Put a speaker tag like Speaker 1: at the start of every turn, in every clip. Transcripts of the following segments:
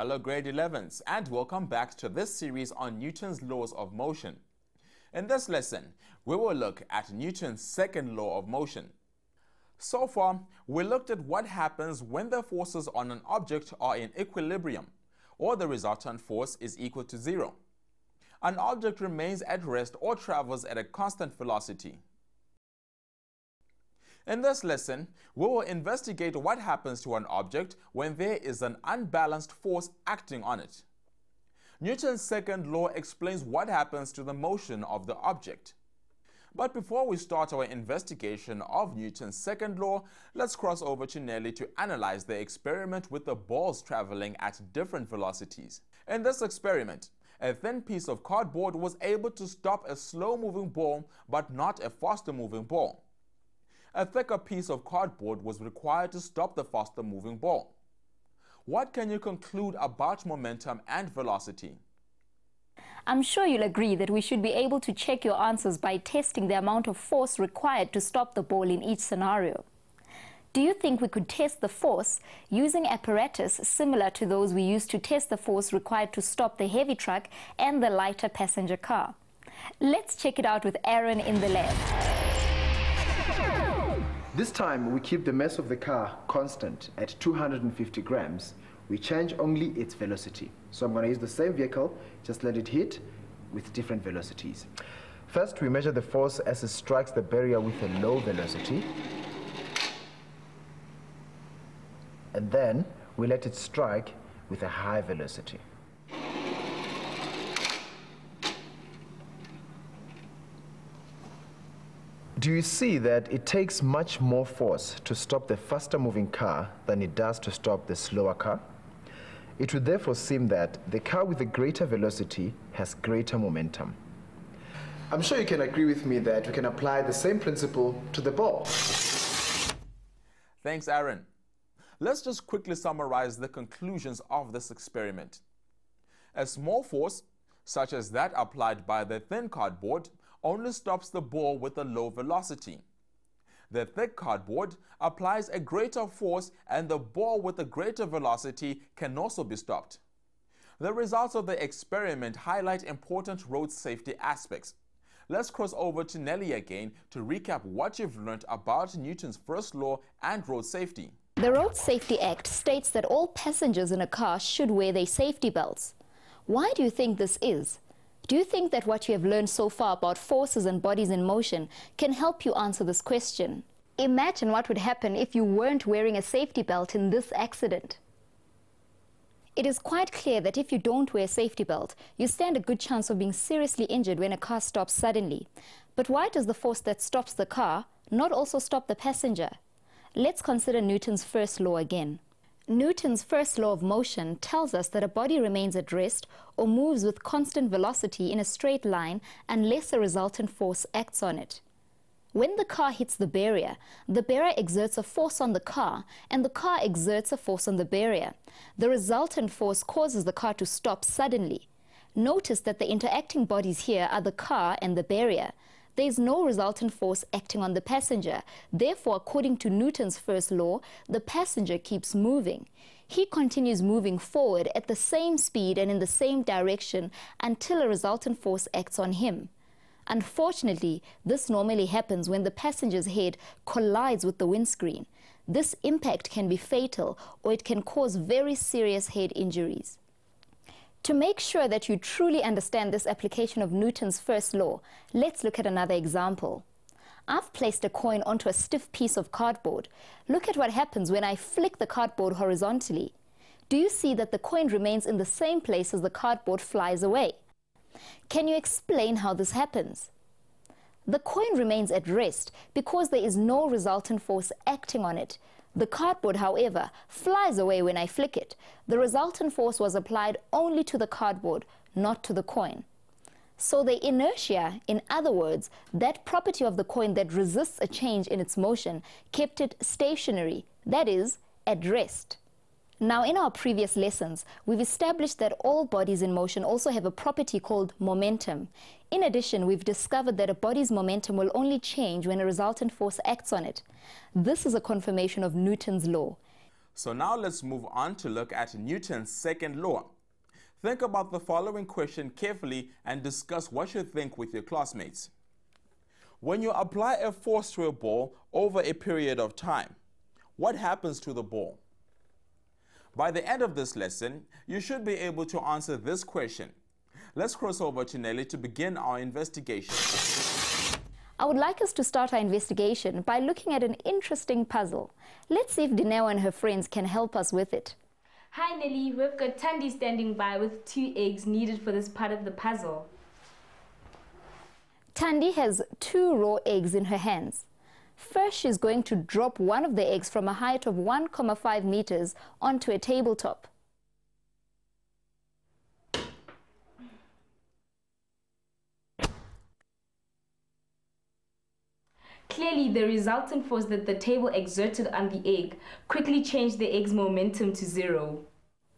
Speaker 1: Hello grade 11s and welcome back to this series on Newton's laws of motion. In this lesson, we will look at Newton's second law of motion. So far, we looked at what happens when the forces on an object are in equilibrium or the resultant force is equal to zero. An object remains at rest or travels at a constant velocity. In this lesson, we will investigate what happens to an object when there is an unbalanced force acting on it. Newton's second law explains what happens to the motion of the object. But before we start our investigation of Newton's second law, let's cross over to Nelly to analyze the experiment with the balls traveling at different velocities. In this experiment, a thin piece of cardboard was able to stop a slow-moving ball but not a faster-moving ball. A thicker piece of cardboard was required to stop the faster moving ball. What can you conclude about momentum and velocity?
Speaker 2: I'm sure you'll agree that we should be able to check your answers by testing the amount of force required to stop the ball in each scenario. Do you think we could test the force using apparatus similar to those we used to test the force required to stop the heavy truck and the lighter passenger car? Let's check it out with Aaron in the lab.
Speaker 3: This time we keep the mass of the car constant at 250 grams. We change only its velocity. So I'm going to use the same vehicle, just let it hit with different velocities. First, we measure the force as it strikes the barrier with a low velocity. And then we let it strike with a high velocity. Do you see that it takes much more force to stop the faster moving car than it does to stop the slower car? It would therefore seem that the car with the greater velocity has greater momentum. I'm sure you can agree with me that we can apply the same principle to the ball.
Speaker 1: Thanks, Aaron. Let's just quickly summarize the conclusions of this experiment. A small force, such as that applied by the thin cardboard, only stops the ball with a low velocity. The thick cardboard applies a greater force and the ball with a greater velocity can also be stopped. The results of the experiment highlight important road safety aspects. Let's cross over to Nelly again to recap what you've learned about Newton's first law and road safety.
Speaker 2: The Road Safety Act states that all passengers in a car should wear their safety belts. Why do you think this is? Do you think that what you have learned so far about forces and bodies in motion can help you answer this question? Imagine what would happen if you weren't wearing a safety belt in this accident. It is quite clear that if you don't wear a safety belt, you stand a good chance of being seriously injured when a car stops suddenly. But why does the force that stops the car not also stop the passenger? Let's consider Newton's first law again. Newton's first law of motion tells us that a body remains at rest or moves with constant velocity in a straight line unless a resultant force acts on it. When the car hits the barrier, the barrier exerts a force on the car and the car exerts a force on the barrier. The resultant force causes the car to stop suddenly. Notice that the interacting bodies here are the car and the barrier there is no resultant force acting on the passenger. Therefore, according to Newton's first law, the passenger keeps moving. He continues moving forward at the same speed and in the same direction until a resultant force acts on him. Unfortunately, this normally happens when the passenger's head collides with the windscreen. This impact can be fatal or it can cause very serious head injuries. To make sure that you truly understand this application of Newton's first law, let's look at another example. I've placed a coin onto a stiff piece of cardboard. Look at what happens when I flick the cardboard horizontally. Do you see that the coin remains in the same place as the cardboard flies away? Can you explain how this happens? The coin remains at rest because there is no resultant force acting on it, the cardboard, however, flies away when I flick it. The resultant force was applied only to the cardboard, not to the coin. So the inertia, in other words, that property of the coin that resists a change in its motion, kept it stationary, that is, at rest. Now, in our previous lessons, we've established that all bodies in motion also have a property called momentum. In addition, we've discovered that a body's momentum will only change when a resultant force acts on it. This is a confirmation of Newton's law.
Speaker 1: So now let's move on to look at Newton's second law. Think about the following question carefully and discuss what you think with your classmates. When you apply a force to a ball over a period of time, what happens to the ball? By the end of this lesson, you should be able to answer this question. Let's cross over to Nelly to begin our investigation.
Speaker 2: I would like us to start our investigation by looking at an interesting puzzle. Let's see if Dineo and her friends can help us with it.
Speaker 4: Hi Nelly, we've got Tandy standing by with two eggs needed for this part of the puzzle.
Speaker 2: Tandy has two raw eggs in her hands. First, she's going to drop one of the eggs from a height of 1,5 meters onto a tabletop.
Speaker 4: Clearly, the resultant force that the table exerted on the egg quickly changed the egg's momentum to zero.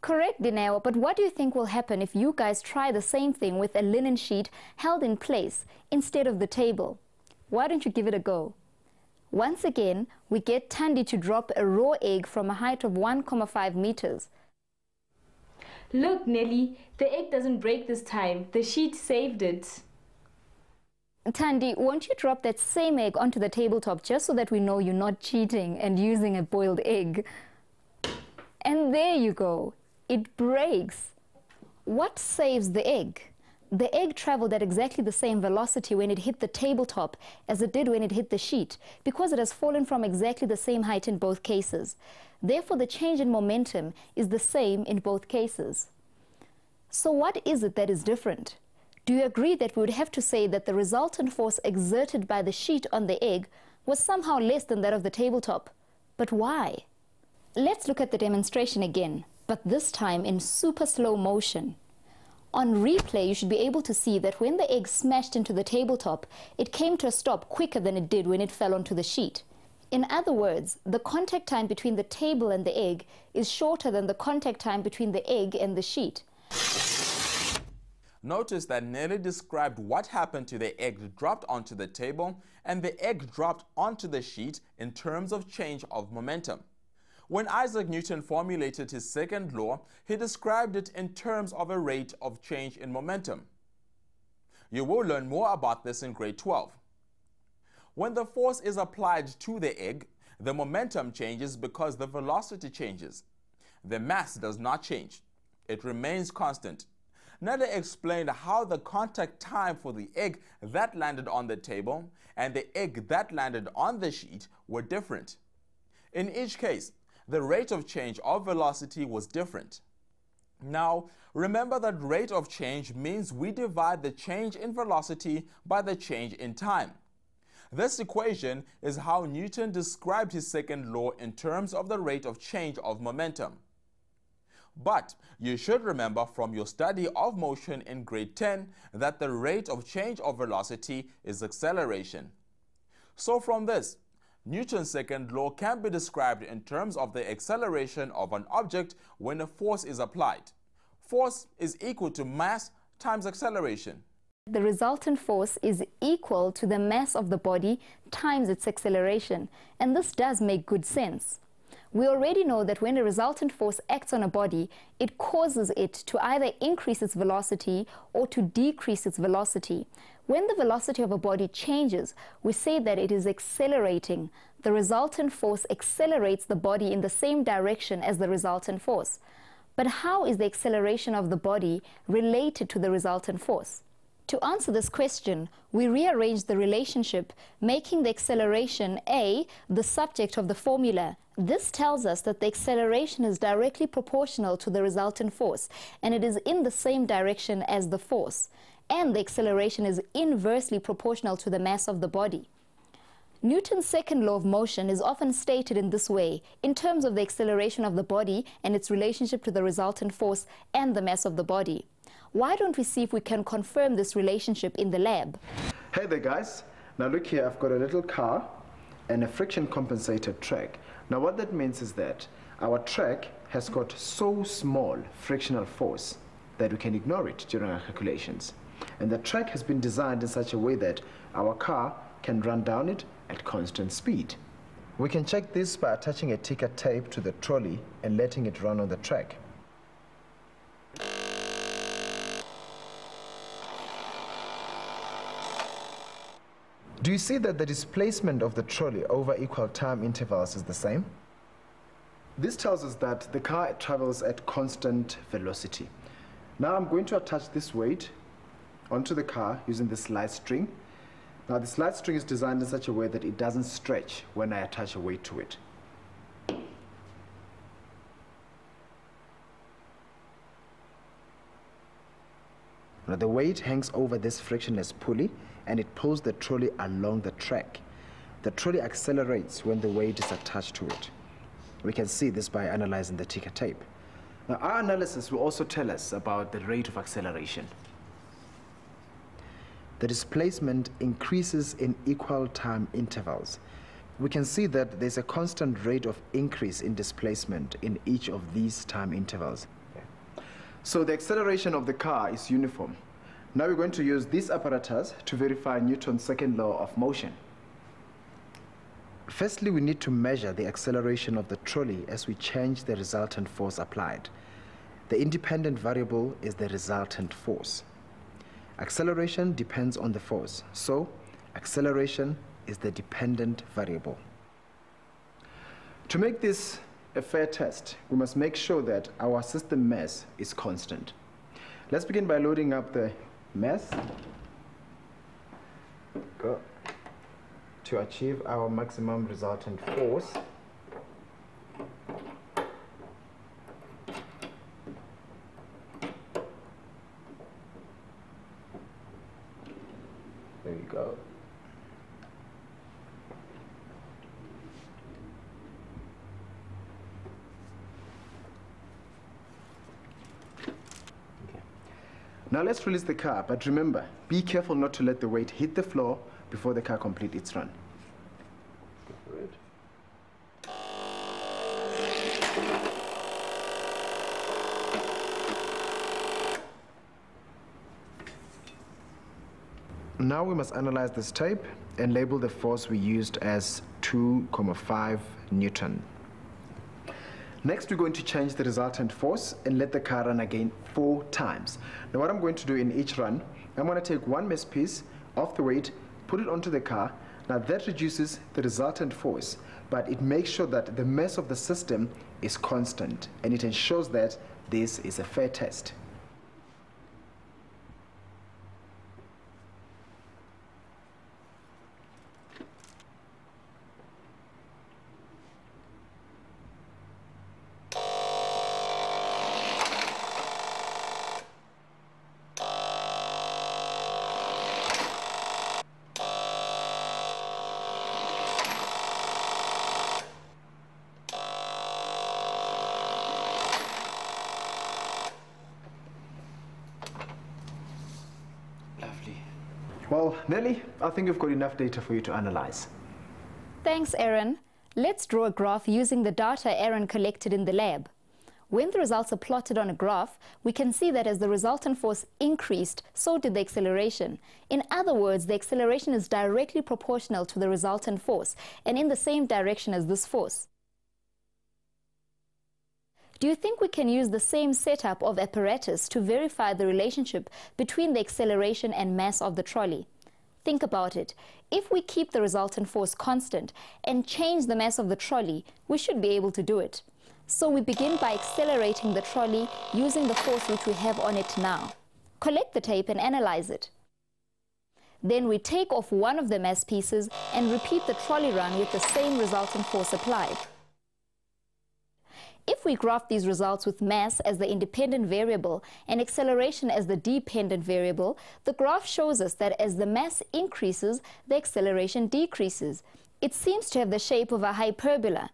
Speaker 2: Correct, Dineo, but what do you think will happen if you guys try the same thing with a linen sheet held in place instead of the table? Why don't you give it a go? Once again, we get Tandy to drop a raw egg from a height of 1.5 meters.
Speaker 4: Look, Nelly, the egg doesn't break this time. The sheet saved it.
Speaker 2: Tandy, won't you drop that same egg onto the tabletop just so that we know you're not cheating and using a boiled egg? And there you go. It breaks. What saves the egg? The egg traveled at exactly the same velocity when it hit the tabletop as it did when it hit the sheet, because it has fallen from exactly the same height in both cases. Therefore, the change in momentum is the same in both cases. So what is it that is different? Do you agree that we would have to say that the resultant force exerted by the sheet on the egg was somehow less than that of the tabletop? But why? Let's look at the demonstration again, but this time in super slow motion. On replay, you should be able to see that when the egg smashed into the tabletop, it came to a stop quicker than it did when it fell onto the sheet. In other words, the contact time between the table and the egg is shorter than the contact time between the egg and the sheet.
Speaker 1: Notice that Nelly described what happened to the egg dropped onto the table and the egg dropped onto the sheet in terms of change of momentum. When Isaac Newton formulated his second law, he described it in terms of a rate of change in momentum. You will learn more about this in grade 12. When the force is applied to the egg, the momentum changes because the velocity changes. The mass does not change. It remains constant. Nelly explained how the contact time for the egg that landed on the table and the egg that landed on the sheet were different. In each case, the rate of change of velocity was different. Now, remember that rate of change means we divide the change in velocity by the change in time. This equation is how Newton described his second law in terms of the rate of change of momentum. But you should remember from your study of motion in grade 10 that the rate of change of velocity is acceleration. So from this, Newton's second law can be described in terms of the acceleration of an object when a force is applied. Force is equal to mass times acceleration.
Speaker 2: The resultant force is equal to the mass of the body times its acceleration, and this does make good sense. We already know that when a resultant force acts on a body, it causes it to either increase its velocity or to decrease its velocity. When the velocity of a body changes, we say that it is accelerating. The resultant force accelerates the body in the same direction as the resultant force. But how is the acceleration of the body related to the resultant force? To answer this question, we rearrange the relationship, making the acceleration A the subject of the formula. This tells us that the acceleration is directly proportional to the resultant force, and it is in the same direction as the force. And the acceleration is inversely proportional to the mass of the body. Newton's second law of motion is often stated in this way, in terms of the acceleration of the body and its relationship to the resultant force and the mass of the body. Why don't we see if we can confirm this relationship in the lab?
Speaker 3: Hey there guys, now look here, I've got a little car and a friction compensated track. Now what that means is that our track has got so small frictional force that we can ignore it during our calculations. And the track has been designed in such a way that our car can run down it at constant speed. We can check this by attaching a ticker tape to the trolley and letting it run on the track. Do you see that the displacement of the trolley over equal time intervals is the same? This tells us that the car travels at constant velocity. Now I'm going to attach this weight onto the car using the slide string. Now the slide string is designed in such a way that it doesn't stretch when I attach a weight to it. Now the weight hangs over this frictionless pulley and it pulls the trolley along the track. The trolley accelerates when the weight is attached to it. We can see this by analyzing the ticker tape. Now, our analysis will also tell us about the rate of acceleration. The displacement increases in equal time intervals. We can see that there's a constant rate of increase in displacement in each of these time intervals. So the acceleration of the car is uniform. Now we're going to use this apparatus to verify Newton's second law of motion. Firstly, we need to measure the acceleration of the trolley as we change the resultant force applied. The independent variable is the resultant force. Acceleration depends on the force, so acceleration is the dependent variable. To make this a fair test, we must make sure that our system mass is constant. Let's begin by loading up the mass to achieve our maximum resultant force. There you go. Now let's release the car, but remember, be careful not to let the weight hit the floor before the car completes its run. Now we must analyze this tape and label the force we used as 2,5 Newton. Next, we're going to change the resultant force and let the car run again four times. Now, what I'm going to do in each run, I'm going to take one mass piece off the weight, put it onto the car. Now, that reduces the resultant force, but it makes sure that the mass of the system is constant, and it ensures that this is a fair test. Well, Nelly, I think we've got enough data for you to analyze.
Speaker 2: Thanks, Aaron. Let's draw a graph using the data Aaron collected in the lab. When the results are plotted on a graph, we can see that as the resultant force increased, so did the acceleration. In other words, the acceleration is directly proportional to the resultant force and in the same direction as this force. Do you think we can use the same setup of apparatus to verify the relationship between the acceleration and mass of the trolley? Think about it. If we keep the resultant force constant and change the mass of the trolley, we should be able to do it. So we begin by accelerating the trolley using the force which we have on it now. Collect the tape and analyze it. Then we take off one of the mass pieces and repeat the trolley run with the same resultant force applied. If we graph these results with mass as the independent variable and acceleration as the dependent variable, the graph shows us that as the mass increases, the acceleration decreases. It seems to have the shape of a hyperbola.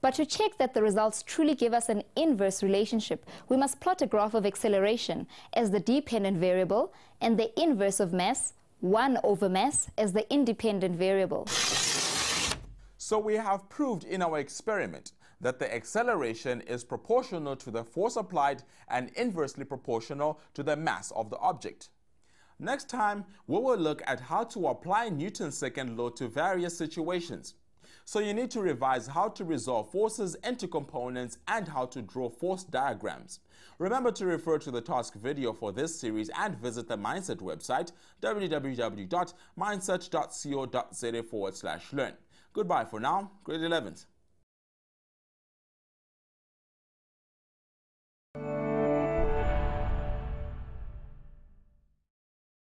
Speaker 2: But to check that the results truly give us an inverse relationship, we must plot a graph of acceleration as the dependent variable and the inverse of mass, 1 over mass, as the independent variable.
Speaker 1: So we have proved in our experiment that the acceleration is proportional to the force applied and inversely proportional to the mass of the object. Next time, we will look at how to apply Newton's second law to various situations. So you need to revise how to resolve forces into components and how to draw force diagrams. Remember to refer to the task video for this series and visit the Mindset website www.mindset.co.za forward slash learn. Goodbye for now, grade 11th.